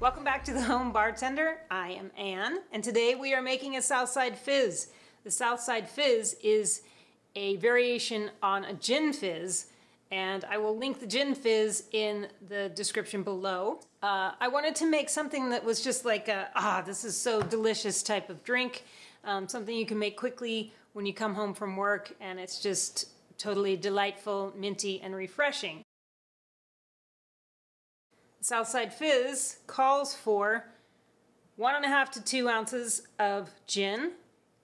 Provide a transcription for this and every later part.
Welcome back to the Home Bartender. I am Ann, and today we are making a Southside Fizz. The Southside Fizz is a variation on a gin fizz, and I will link the gin fizz in the description below. Uh, I wanted to make something that was just like a, ah, this is so delicious type of drink, um, something you can make quickly when you come home from work, and it's just totally delightful, minty, and refreshing. Southside Fizz calls for one and a half to two ounces of gin.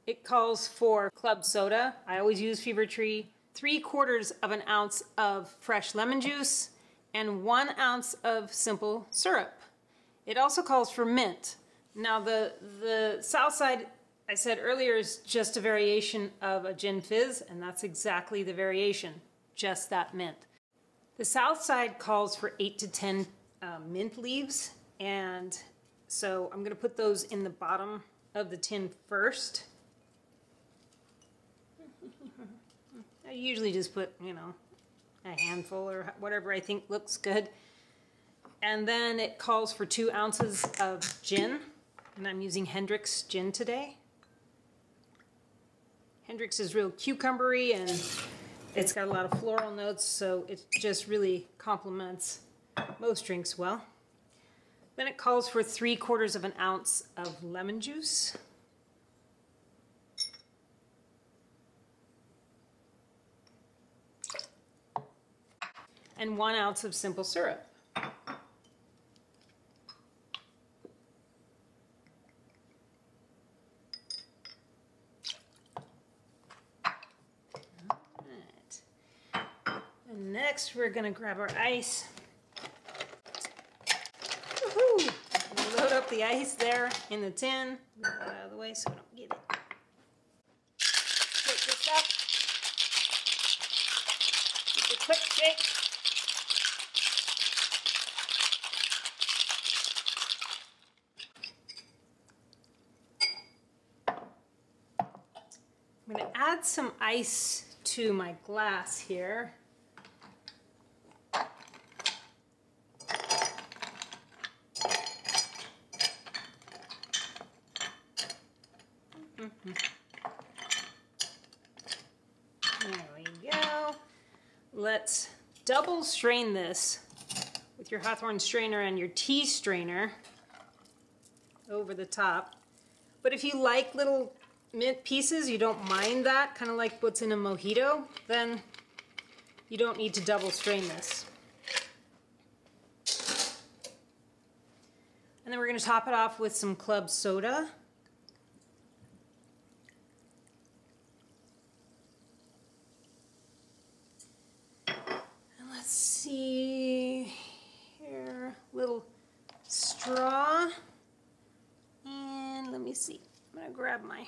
It calls for club soda. I always use Fever Tree. Three quarters of an ounce of fresh lemon juice and one ounce of simple syrup. It also calls for mint. Now the, the Southside, I said earlier, is just a variation of a gin fizz, and that's exactly the variation, just that mint. The Southside calls for eight to 10 uh, mint leaves, and so I'm gonna put those in the bottom of the tin first. I usually just put, you know, a handful or whatever I think looks good. And then it calls for two ounces of gin, and I'm using Hendrick's gin today. Hendrick's is real cucumbery and it's got a lot of floral notes, so it just really complements most drinks well. Then it calls for three quarters of an ounce of lemon juice. And one ounce of simple syrup. Next we're gonna grab our ice. Load up the ice there in the tin. That out of the way so I don't get it. This up. Give a quick shake. I'm going to add some ice to my glass here. Mm-hmm. There we go. Let's double strain this with your Hawthorne strainer and your tea strainer over the top. But if you like little mint pieces, you don't mind that, kind of like what's in a mojito, then you don't need to double strain this. And then we're going to top it off with some club soda. see here, little straw. And let me see, I'm gonna grab my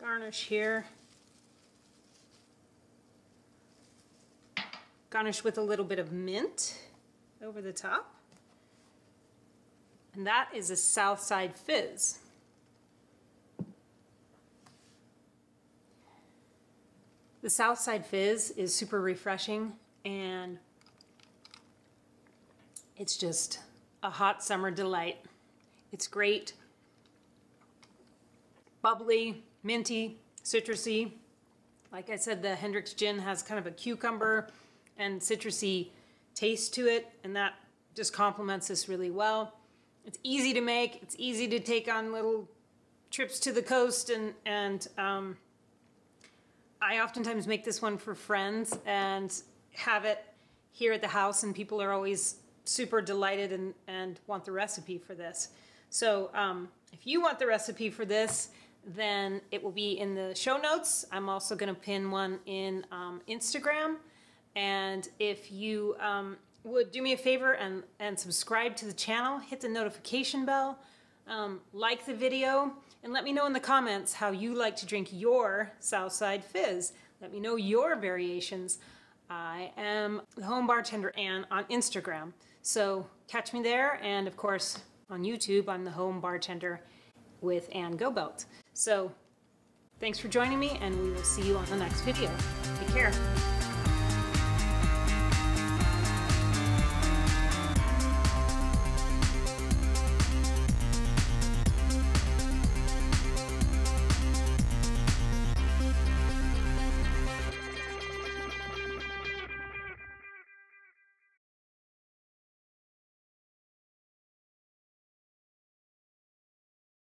garnish here. Garnish with a little bit of mint over the top. And that is a Southside Fizz. The Southside Fizz is super refreshing and it's just a hot summer delight. It's great, bubbly, minty, citrusy. Like I said, the Hendrick's gin has kind of a cucumber and citrusy taste to it, and that just complements this really well. It's easy to make. It's easy to take on little trips to the coast, and and um, I oftentimes make this one for friends and have it here at the house, and people are always super delighted and, and want the recipe for this. So um, if you want the recipe for this, then it will be in the show notes. I'm also going to pin one in um, Instagram. And if you um, would do me a favor and, and subscribe to the channel, hit the notification bell, um, like the video, and let me know in the comments how you like to drink your Southside Fizz. Let me know your variations. I am the home bartender Ann on Instagram. So catch me there, and of course on YouTube, I'm the home bartender with Ann Goebelt. So thanks for joining me, and we will see you on the next video. Take care.